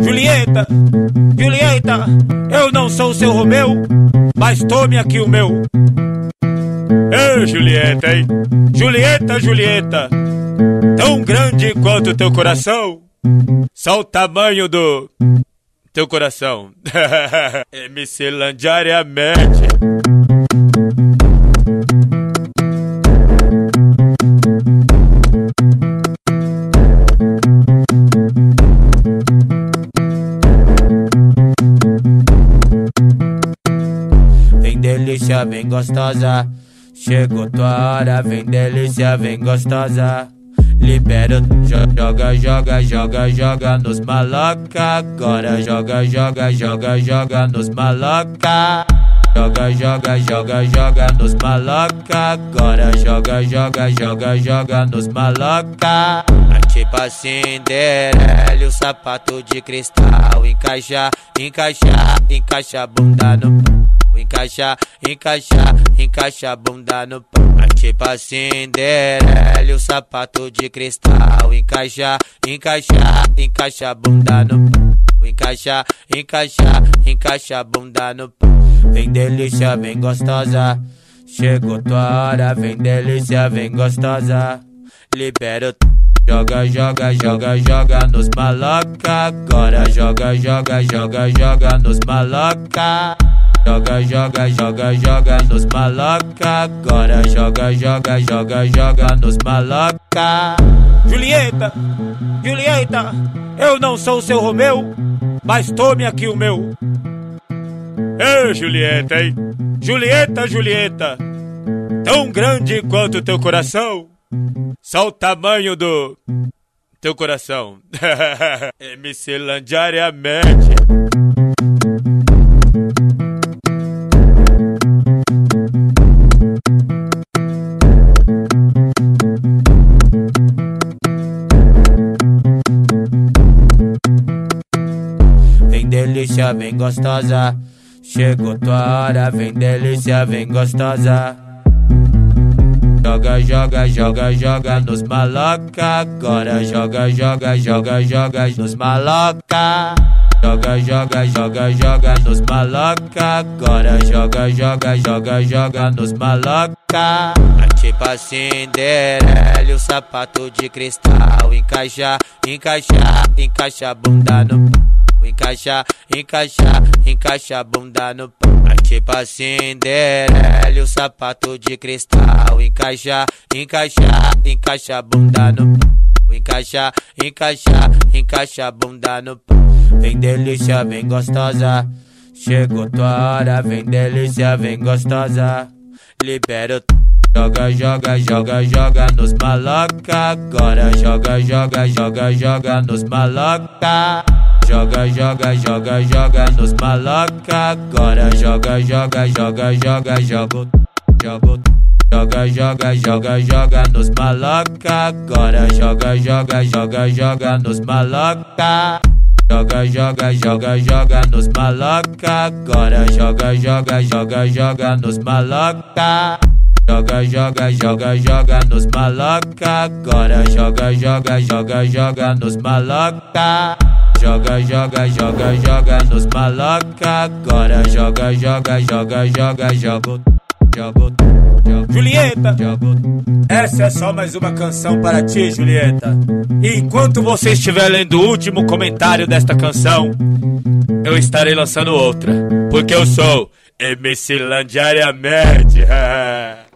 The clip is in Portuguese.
Julieta, Julieta, eu não sou seu Romeu, mas tome aqui o meu. Ei, Julieta, hein? Julieta, Julieta, tão grande quanto teu coração, só o tamanho do teu coração. MC vem gostosa. Chegou tua hora, vem delícia, vem gostosa. Libera, joga, joga, joga, joga nos maloca. Agora joga, joga, joga, joga nos maloca. Joga, joga, joga, joga nos maloca. Agora joga, joga, joga, joga nos maloca. Tipo a Cinderela, o sapato de cristal. Encaixa, encaixa, encaixa a bunda no encaixa, encaixa, encaixa a bunda no pau. Tipo Cinderela, o sapato de cristal. Encaixa, encaixa, encaixa a bunda no pau. Encaixa, encaixa, encaixa a bunda no pau. Vem delícia, vem gostosa. Chegou tua hora, vem delícia, vem gostosa. Libera o Joga, joga, joga, joga nos maloca. Agora joga, joga, joga, joga nos maloca. Joga, joga, joga, joga nos maloca. Agora joga, joga, joga, joga nos maloca. Julieta, Julieta, eu não sou seu Romeu, mas tome aqui o meu. Ei, Julieta, hein? Julieta, Julieta, tão grande quanto teu coração, só o tamanho do teu coração. MC delícia, vem gostosa. Chegou tua hora, vem delícia, vem gostosa. Joga, joga, joga, joga nos maloca. Agora joga, joga, joga, joga nos maloca. Joga, joga, joga, joga nos maloca. Agora joga, joga, joga, joga nos maloca. Tipo a Cinderela, o sapato de cristal. Encaixa, encaixa, encaixa a bunda no. Encaixa, encaixa, encaixa a bunda no pau. Tipo a Cinderela, o sapato de cristal. Encaixa, encaixa, encaixa a bunda no pau. Encaixa, encaixa, encaixa a bunda no pau. Vem delícia, vem gostosa. Chegou tua hora, vem delícia, vem gostosa. Libera o Joga, joga, joga, joga nos maloca. Agora joga, joga, joga, joga nos maloca. Joga, joga, joga, joga nos maloca. Agora joga, joga, joga, joga, joga, joga. Joga, joga, joga, joga nos maloca. Agora joga, joga, joga, joga nos maloca. Joga, joga, joga, joga nos maloca. Agora joga, joga, joga, joga nos maloca. Joga, joga, joga, joga nos maloca. Agora joga, joga, joga, joga nos maloca. Joga, joga, joga, joga nos maloca. Agora joga, joga, joga, joga, joga. Julieta, essa é só mais uma canção para ti, Julieta. E enquanto você estiver lendo o último comentário desta canção, eu estarei lançando outra. Porque eu sou MC Landiariamente.